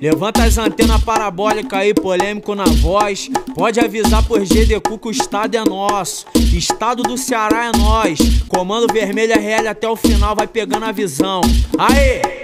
Levanta as antenas parabólicas aí, polêmico na voz. Pode avisar por GDQ que o estado é nosso. Estado do Ceará é nós. Comando vermelho RL até o final, vai pegando a visão. Aê!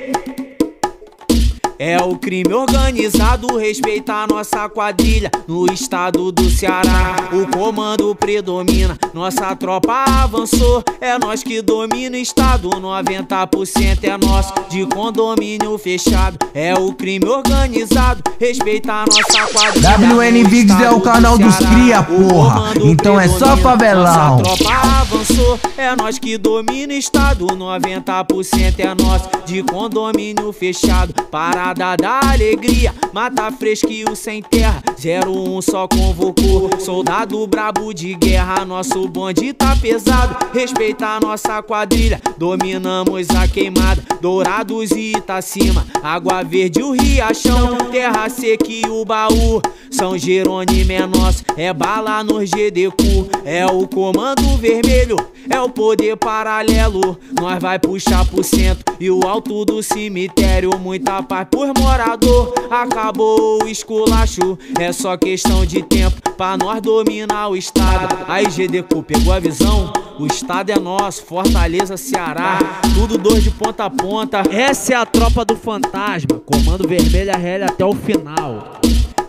É o crime organizado, respeitar nossa quadrilha no estado do Ceará. O comando predomina, nossa tropa avançou. É nós que domina o estado, 90% é nosso. De condomínio fechado, é o crime organizado, respeitar nossa quadrilha. WN Vigs é o canal dos cria, porra. Então é só favelão. Nossa tropa avançou, é nós que domina o estado, 90% é nosso. De condomínio fechado, para parada da alegria. Mata fresquinho sem terra, 01 só convocou. Soldado brabo de guerra, nosso bonde tá pesado. Respeita nossa quadrilha, dominamos a queimada. Dourados e Itacima, água verde o riachão. Terra seca e o baú. São Jerônimo é nosso, é bala no GDQ. É o comando vermelho, é o poder paralelo. Nós vai puxar pro centro e o alto do cemitério. Muita paz por morador. Acabou o esculacho, é só questão de tempo pra nós dominar o estado. Aí, GDQ, pegou a visão? O estado é nosso, Fortaleza, Ceará, tudo dois de ponta a ponta. Essa é a tropa do fantasma, comando vermelho RL até o final.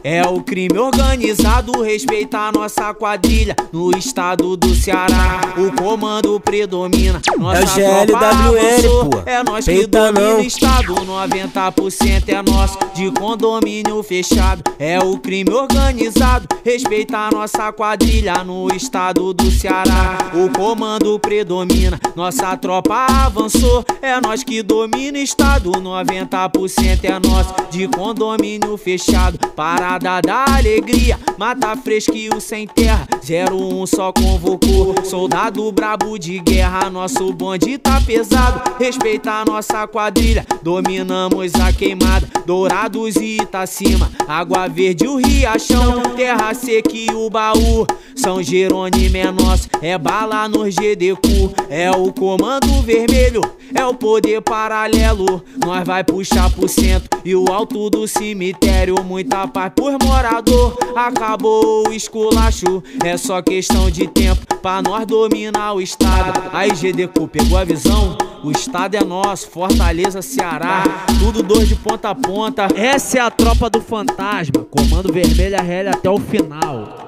É o crime organizado, respeitar nossa quadrilha no estado do Ceará. O comando predomina, nossa é o GLWN, pô. É nós que domina o estado, 90% é nosso. De condomínio fechado, é o crime organizado, respeitar nossa quadrilha no estado do Ceará. O comando predomina, nossa tropa avançou. É nós que domina o estado, 90% é nosso. De condomínio fechado, parado Parada da alegria, mata fresquinho sem terra. 01 só convocou. Soldado brabo de guerra, nosso bonde tá pesado. Respeita nossa quadrilha, dominamos a queimada. Dourados e Itacima, água verde o riachão. Terra seca e o baú. São Jerônimo é nosso, é bala no GDQ É o comando vermelho, é o poder paralelo Nós vai puxar pro centro e o alto do cemitério Muita paz por morador. Acabou o esculacho, é só questão de tempo pra nós dominar o estado. Aí, GDQ, pegou a visão? O estado é nosso, Fortaleza, Ceará, tudo dois de ponta a ponta. Essa é a tropa do fantasma, comando vermelho RL até o final.